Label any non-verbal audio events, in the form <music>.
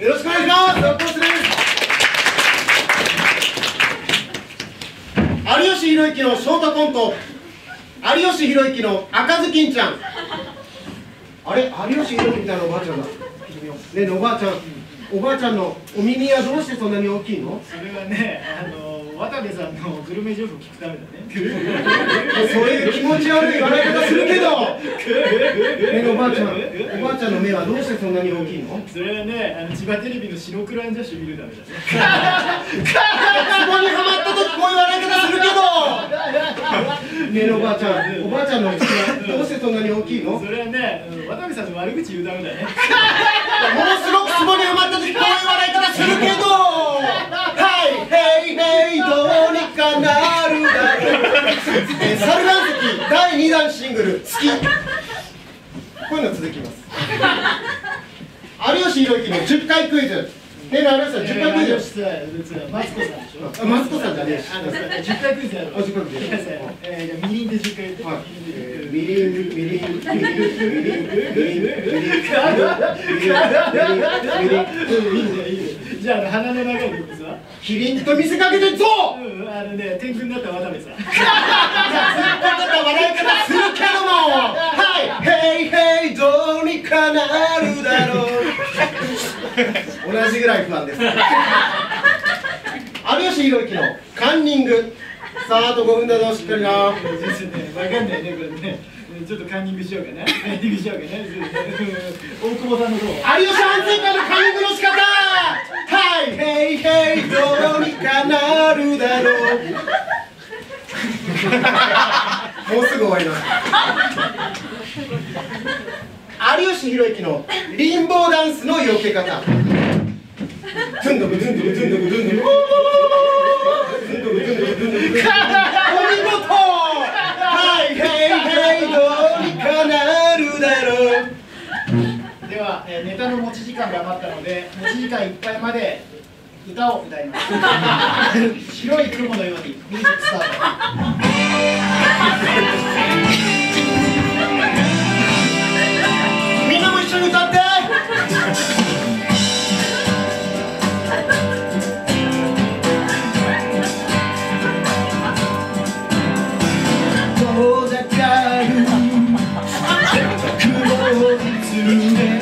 よろしくお願いします。有吉弘行のショートコント有吉弘行の赤ずきんちゃんあれ有吉弘行みたいなおばあちゃんだねおばあちゃんおばあちゃんのお耳はどうしてそんなに大きいのそれはねあの渡部さんのグルメ情報聞くためだねそういう気持ち悪い笑い方するけど。ねえおばあちゃんおばあちゃんの目はどうしてそんなに大きいの？それはねあの千葉テレビの白黒アンジャッシュ見るためだねツボにはまった時こういう笑い方するけど。ねえおばあちゃんおばあちゃんの口はどうしてそんなに大きいの？ものそれはねうん渡部さんの悪口言うためだね。すごくツボにはまったえーサル岩石第2弾シングル「月」こういうの続きます。有吉弘行の10回クイズ。ねえ有吉さん10回クイズ。マツコさんでしょ。あマツコさんじゃねえし。あのさ10回クイズやろう。あ10回クイズいやさえーじゃあみりんで10回言って。はいみりんで10回えーみりんみりんみりんみりんみりんみりんみりんみりんみりんみりんいいねいいねじゃああの鼻の長いルックスはキリンと見せかけてゾウうんあのね天狗になった渡部さん。いやずっと方笑い方するけどもはいヘイヘイどうにかなるだろう。<laughs> 同じぐらい不安です。<laughs> 有吉弘行のカンニングさああと5分だ？ぞしっかりなわかんないねこれね。ちょっとカンニングしようかな。カンニングしようかな大久保さんのどう有吉安全会のカンニングの仕方。はいヘイヘイどうにかなるだろう。もうすぐ終わります有吉弘行のリンボーダンスの避け方。ドドドドドゥンドブン <laughs> お見事はいはいはいどうにかなるだろうでは、えーネタの持ち時間が余ったので、持ち時間いっぱいまで歌を歌います。<laughs> 白い雲のようにミュージックスタート。today.